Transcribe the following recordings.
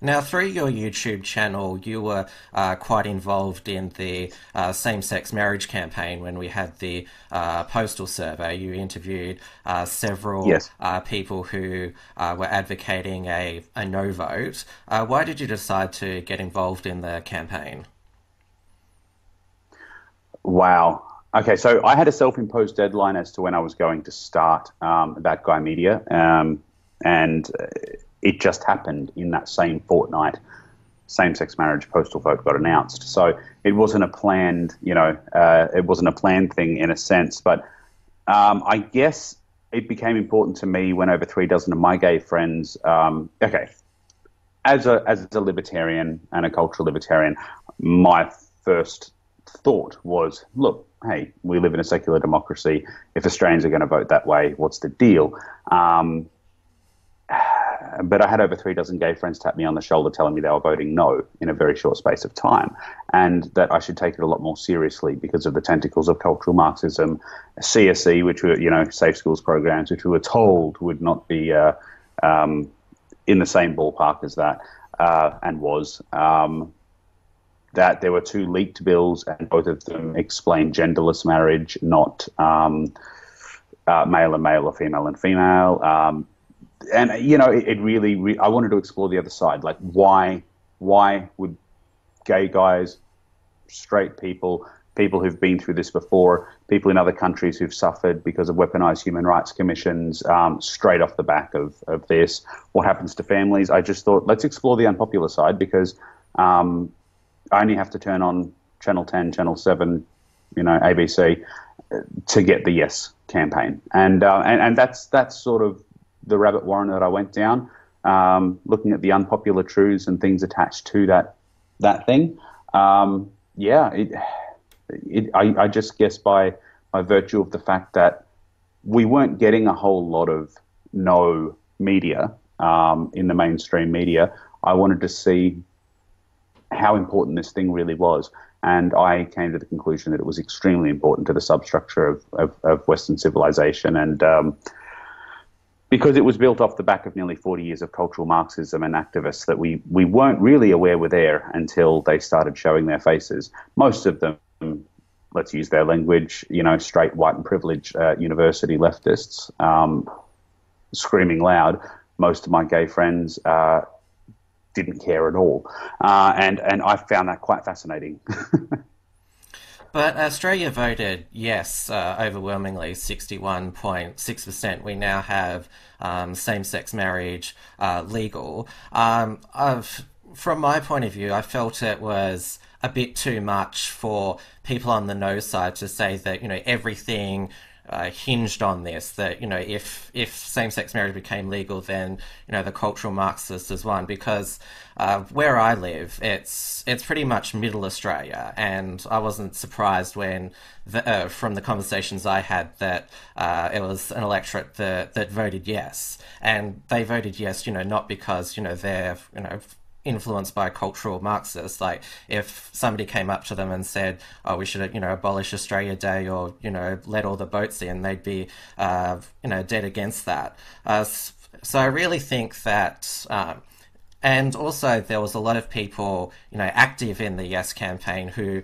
Now, through your YouTube channel, you were uh, quite involved in the uh, same sex marriage campaign when we had the uh, postal survey. You interviewed uh, several yes. Uh, people who uh, were advocating a, a no vote. why did you decide to get involved in the campaign? Wow. Okay, so I had a self imposed deadline as to when I was going to start um, That Guy Media. Um, and it just happened in that same fortnight. Same-sex marriage postal vote got announced, so it wasn't a planned, you know, uh, it wasn't a planned thing in a sense. But um, I guess it became important to me when over three dozen of my gay friends, um, okay, as a as a libertarian and a cultural libertarian, my first thought was, look, hey, we live in a secular democracy. If Australians are going to vote that way, what's the deal? Um, but I had over three dozen gay friends tap me on the shoulder telling me they were voting no in a very short space of time, and that I should take it a lot more seriously because of the tentacles of cultural Marxism, CSE, which were you know safe schools programs, which we were told would not be uh, um, in the same ballpark as that, uh, and was. Um, that there were two leaked bills, and both of them explained genderless marriage, not um, uh, male and male or female and female. Um, and you know, it, it really, re- I wanted to explore the other side, like why, why would gay guys, straight people, people who've been through this before, people in other countries who've suffered because of weaponized human rights commissions, um, straight off the back of, of this, what happens to families? I just thought, let's explore the unpopular side because um, I only have to turn on Channel 10, Channel 7, you know, ABC uh, to get the yes campaign. And, uh, and, and that's, that's sort of the rabbit warren that I went down, um, looking at the unpopular truths and things attached to that that thing. Um, yeah, it, it, I, I just guess by by virtue of the fact that we weren't getting a whole lot of no media um, in the mainstream media, I wanted to see how important this thing really was. And I came to the conclusion that it was extremely important to the substructure of, of, of Western civilization. And um, because it was built off the back of nearly 40 years of cultural Marxism and activists that we, we weren't really aware were there until they started showing their faces. Most of them, let's use their language, you know, straight, white, and privileged uh, university leftists, um, screaming loud. Most of my gay friends uh, didn't care at all. Uh, and, and I found that quite fascinating. But Australia voted yes uh, overwhelmingly, 61.6%. We now have um, same sex marriage uh, legal. Um, from my point of view, I felt it was a bit too much for people on the no side to say that, you know, everything uh, hinged on this that you know if if same-sex marriage became legal then you know the cultural marxist is one. Because uh, where I live it's it's pretty much middle Australia. And I wasn't surprised when the, uh, from the conversations I had that uh, it was an electorate that that voted yes. And they voted yes you know not because you know they're you know influenced by cultural Marxists. Like if somebody came up to them and said, "Oh, we should, you know, abolish Australia Day or you know, let all the boats in," they'd be, uh, you know, dead against that. Uh, so I really think that. Um, and also, there was a lot of people, you know, active in the Yes campaign who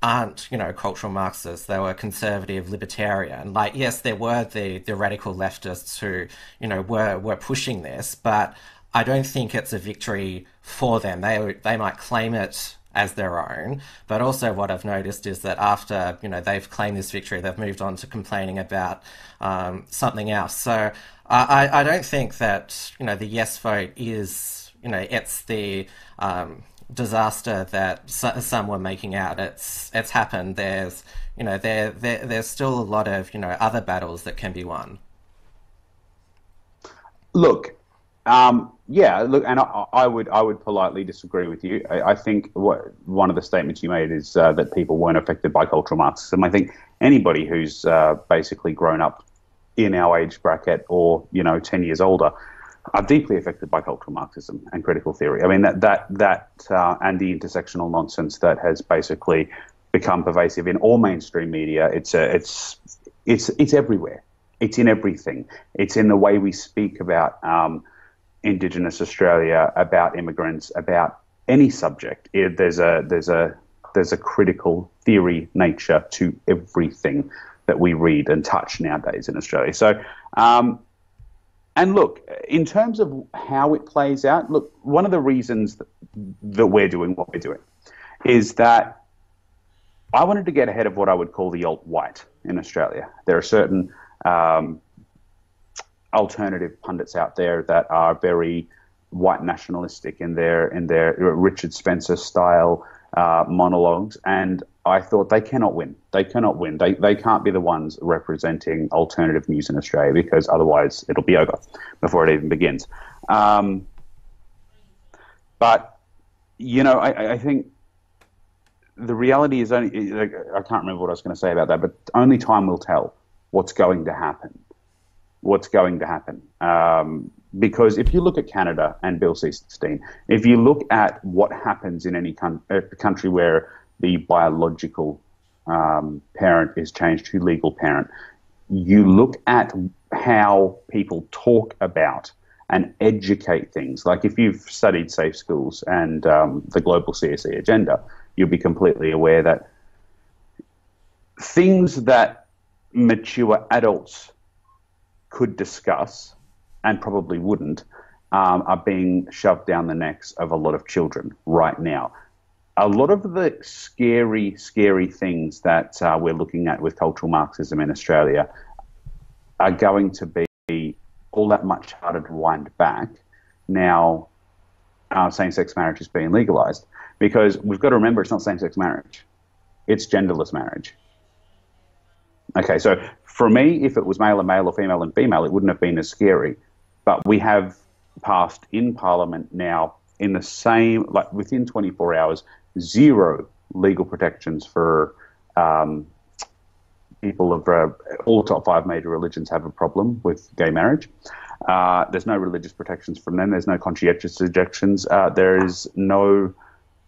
aren't, you know, cultural Marxists. They were conservative, libertarian. Like, yes, there were the, the radical leftists who, you know, were were pushing this, but I don't think it's a victory for them. They they might claim it as their own, but also what I've noticed is that after you know they've claimed this victory, they've moved on to complaining about um, something else. So I, I don't think that you know the yes vote is you know it's the um, disaster that some were making out. It's it's happened. There's you know there, there there's still a lot of you know other battles that can be won. Look, um, yeah, look, and I, I, would I would politely disagree with you. I, I think what, one of the statements you made is uh, that people weren't affected by cultural Marxism. I think anybody who's uh, basically grown up in our age bracket or you know ten years older are deeply affected by cultural Marxism and critical theory. I mean that that that uh, and the intersectional nonsense that has basically become pervasive in all mainstream media. It's a, it's it's it's everywhere. It's in everything. It's in the way we speak about. Um, Indigenous Australia, about immigrants, about any subject. It, there's a there's a there's a critical theory nature to everything that we read and touch nowadays in Australia. So, um, and look, in terms of how it plays out, look, one of the reasons that, we're doing what we're doing is that I wanted to get ahead of what I would call the alt white in Australia. There are certain um, alternative pundits out there that are very white nationalistic in their in their Richard Spencer style uh, monologues, and I thought they cannot win. They cannot win. They they can't be the ones representing alternative news in Australia because otherwise it'll be over before it even begins. Um, but you know, I, I think the reality is only I can't remember what I was going to say about that, but only time will tell what's going to happen. What's going to happen? Um, because if you look at Canada and Bill C-16, if you look at what happens in any con- uh, country where the biological um, parent is changed to legal parent, you look at how people talk about and educate things. Like if you've studied safe schools and um, the global CSE agenda, you'll be completely aware that things that mature adults could discuss and probably wouldn't, um, are being shoved down the necks of a lot of children right now. A lot of the scary, scary things that uh, we're looking at with cultural Marxism in Australia are going to be all that much harder to wind back now uh, same-sex marriage is being legalized. Because we've got to remember it's not same-sex marriage. It's genderless marriage okay so for me if it was male and male or female and female it wouldn't have been as scary but we have passed in Parliament now in the same, like within 24 hours, zero legal protections for um, people of uh, all top five major religions have a problem with gay marriage. Uh, there's no religious protections from them. There's no conscientious objections. Uh, there is no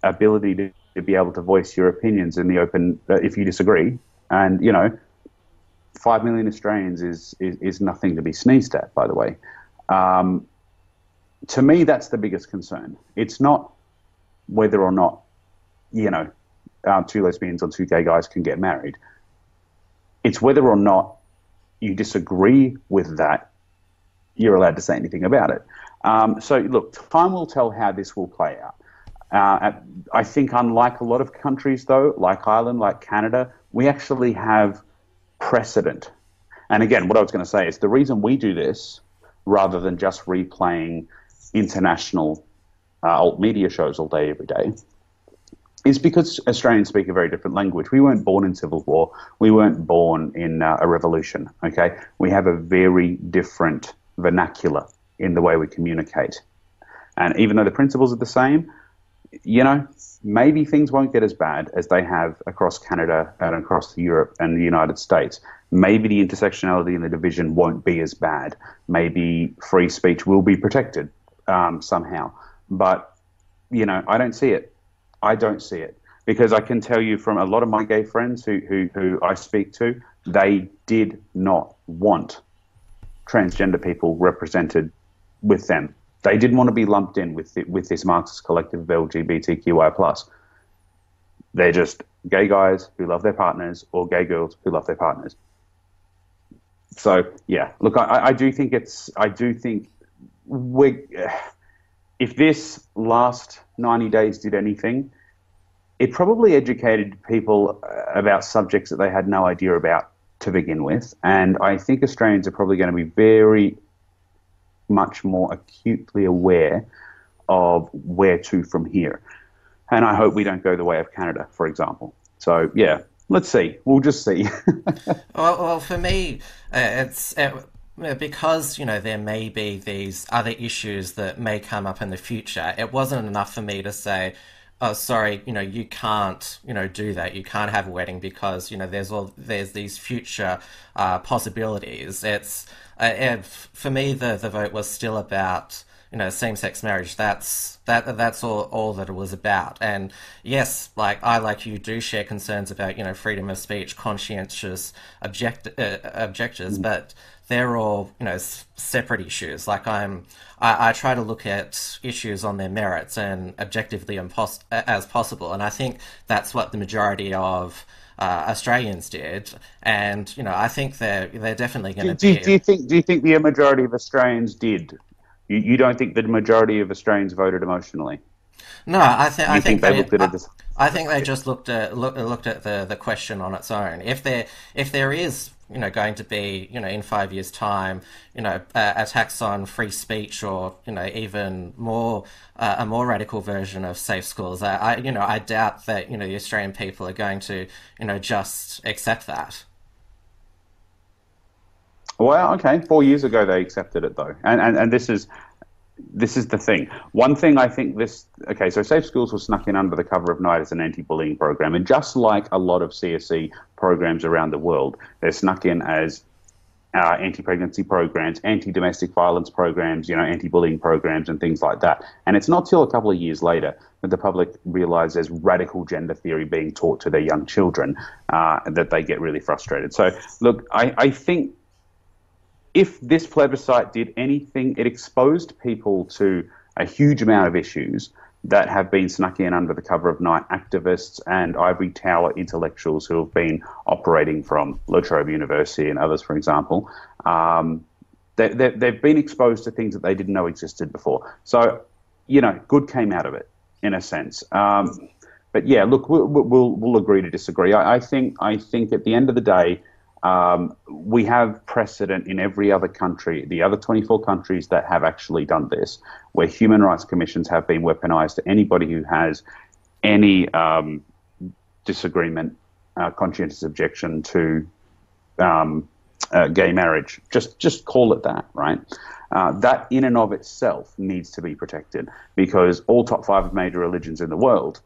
ability to, to, be able to voice your opinions in the open uh, if you disagree. And you know, five million Australians is, is is nothing to be sneezed at. By the way, um, to me, that's the biggest concern. It's not whether or not, you know, uh, two lesbians or two gay guys can get married. It's whether or not you disagree with that, you're allowed to say anything about it. Um, so, look, time will tell how this will play out. Uh, I think, unlike a lot of countries, though, like Ireland, like Canada, we actually have precedent. And again, what I was going to say is the reason we do this rather than just replaying international uh, alt media shows all day, every day, is because Australians speak a very different language. We weren't born in civil war. We weren't born in uh, a revolution. Okay, we have a very different vernacular in the way we communicate, and even though the principles are the same, you know, maybe things won't get as bad as they have across Canada and across Europe and the United States. Maybe the intersectionality in the division won't be as bad. Maybe free speech will be protected um, somehow. But, you know, I don't see it. I don't see it. Because I can tell you from a lot of my gay friends who, who, who I speak to, they did not want transgender people represented with them they didn't want to be lumped in with the, with this Marxist collective of LGBTQI plus. They're just gay guys who love their partners or gay girls who love their partners. So yeah, look, I, I do think it's I do think we if this last ninety days did anything, it probably educated people about subjects that they had no idea about to begin with, and I think Australians are probably going to be very much more acutely aware of where to from here. And I hope we don't go the way of Canada, for example. So, yeah, let's see. We'll just see. well, well, for me, uh, it's. Uh, because you know there may be these other issues that may come up in the future it wasn't enough for me to say oh sorry you know you can't you know do that you can't have a wedding because you know there's all there's these future uh, possibilities it's uh, for me, the the vote was still about you know same sex marriage. That's that that's all all that it was about. And yes, like I like you do share concerns about you know freedom of speech, conscientious object uh, objectors, mm. but they're all you know s- separate issues. Like I'm, I, I, try to look at issues on their merits and objectively impos- as possible, and I think that's what the majority of uh, Australians did, and you know I think they're they're definitely going to. Do, do, you think do you think the majority of Australians did? You, you don't think the majority of Australians voted emotionally? No, I, th- I think, think, they, looked at it as... I think they just looked at look, looked at the, the question on its own. If there if there is you know going to be you know in five years time you know uh, attacks on free speech or you know even more uh, a more radical version of safe schools, I, I you know I doubt that you know the Australian people are going to you know just accept that. Well, okay. Four years ago, they accepted it though, and and, and this is this is the thing. One thing I think this okay, so Safe Schools was snuck in under the cover of night as an anti-bullying program, and just like a lot of CSE programs around the world, they're snuck in as uh, anti-pregnancy programs, anti-domestic violence programs, you know, anti-bullying programs, and things like that. And it's not till a couple of years later that the public realize there's radical gender theory being taught to their young children uh, that they get really frustrated. So, look, I, I think if this plebiscite did anything, it exposed people to a huge amount of issues that have been snuck in under the cover of night activists and ivory tower intellectuals who have been operating from La Trobe University and others, for example. Um, they, they, they've been exposed to things that they didn't know existed before. So, you know, good came out of it in a sense. Um, but yeah, look, we'll, we'll, we'll agree to disagree. I, I, think I think at the end of the day, um, we have precedent in every other country, the other 24 countries that have actually done this, where human rights commissions have been weaponized to anybody who has any um, disagreement, uh, conscientious objection to um, uh, gay marriage. Just just call it that, right? Uh, that in and of itself needs to be protected because all top five major religions in the world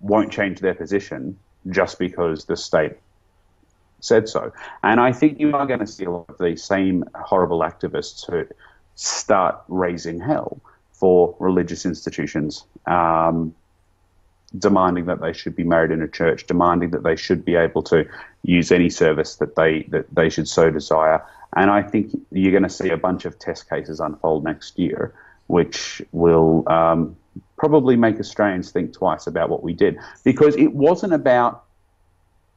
won't change their position just because the state said so. And I think you are going to see a lot of these same horrible activists who start raising hell for religious institutions, um, demanding that they should be married in a church, demanding that they should be able to use any service that they that they should so desire. And I think you're going to see a bunch of test cases unfold next year, which will um, probably make Australians think twice about what we did, because it wasn't about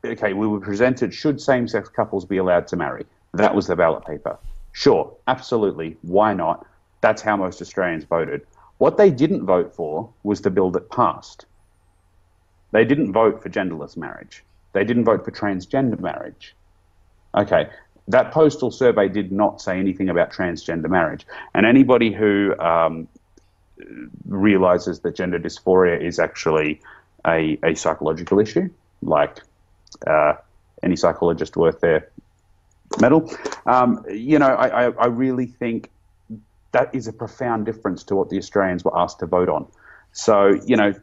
okay, we were presented should same sex couples be allowed to marry? That was the ballot paper. Sure, absolutely. Why not? That's how most Australians voted. What they didn't vote for was the bill that passed. They didn't vote for genderless marriage. They didn't vote for transgender marriage. Okay, that postal survey did not say anything about transgender marriage. And anybody who um, realizes that gender dysphoria is actually a, a psychological issue, like uh, any psychologist worth their medal. Um, you know, I, I, I really think that is a profound difference to what the Australians were asked to vote on. So, you know,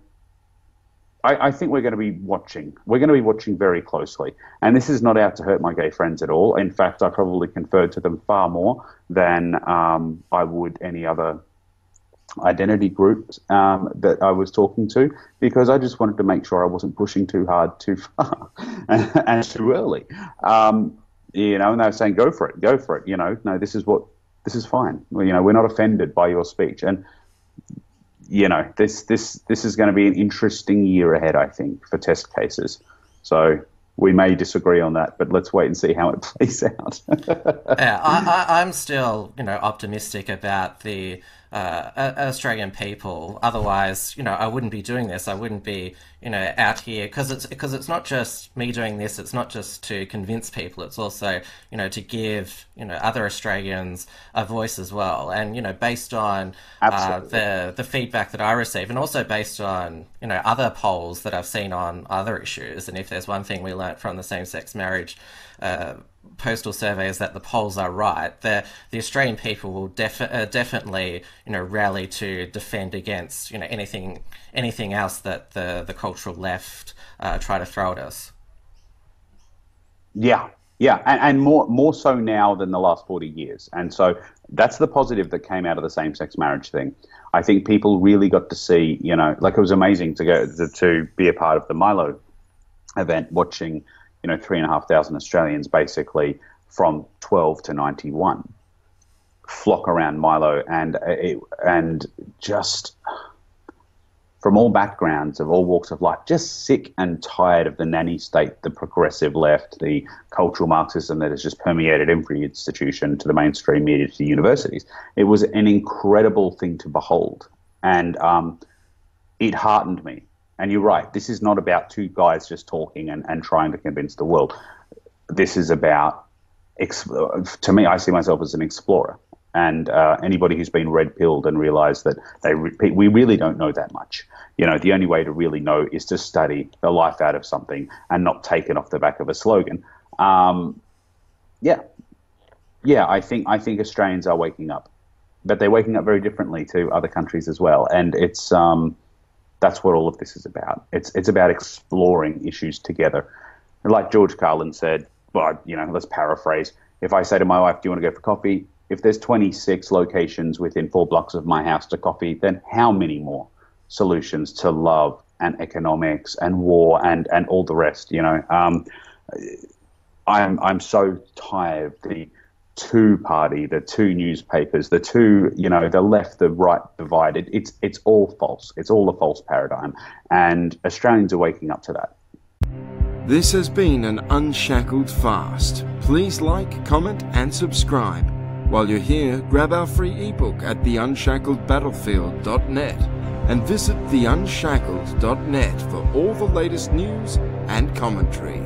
I, I, think we're going to be watching. We're going to be watching very closely. And this is not out to hurt my gay friends at all. In fact, I probably conferred to them far more than um, I would any other identity groups um, that I was talking to because I just wanted to make sure I wasn't pushing too hard, too far, and, and too early. Um, you know, and they were saying, "Go for it, go for it." You know, no, this is what this is fine. Well, you know, we're not offended by your speech, and you know, this this this is going to be an interesting year ahead, I think, for test cases. So we may disagree on that, but let's wait and see how it plays out. yeah, I, am still, you know, optimistic about the uh, Australian people. Otherwise, you know, I wouldn't be doing this. I wouldn't be, you know, out here because it's because it's not just me doing this. It's not just to convince people. It's also, you know, to give you know other Australians a voice as well. And you know, based on uh, the the feedback that I receive, and also based on you know other polls that I've seen on other issues. And if there's one thing we learnt from the same sex marriage. Uh, postal surveys that the polls are right, the the Australian people will defi- uh, definitely you know rally to defend against you know anything anything else that the the cultural left uh, try to throw at us. Yeah, yeah, and, and more more so now than the last forty years, and so that's the positive that came out of the same sex marriage thing. I think people really got to see, you know, like it was amazing to go to, to be a part of the Milo event, watching you know, three and a half thousand Australians basically from 12 to 91 flock around Milo and and just from all backgrounds of all walks of life, just sick and tired of the nanny state, the progressive left, the cultural Marxism that has just permeated every institution to the mainstream media to the universities. It was an incredible thing to behold, and um, it heartened me. And you're right, this is not about two guys just talking and, and trying to convince the world. This is about, to me, I see myself as an explorer and uh, anybody who's been red pilled and realized that they re- we really don't know that much. You know, the only way to really know is to study the life out of something and not take it off the back of a slogan. Um, yeah, yeah, I think I think Australians are waking up, but they're waking up very differently to other countries as well, and it's um, that's what all of this is about. It's it's about exploring issues together, like George Carlin said. Well, you know, let's paraphrase. If I say to my wife, "Do you want to go for coffee?" if there's 26 locations within four blocks of my house to coffee, then how many more solutions to love and economics and war and, and all the rest? You know, um, I'm I'm so tired of the two party, the two newspapers, the two you know, the left, the right divided. It's it's all false. It's all a false paradigm, and Australians are waking up to that. This has been an unshackled fast. Please like, comment, and subscribe. While you're here, grab our free ebook at theunshackledbattlefield.net and visit theunshackled.net for all the latest news and commentary.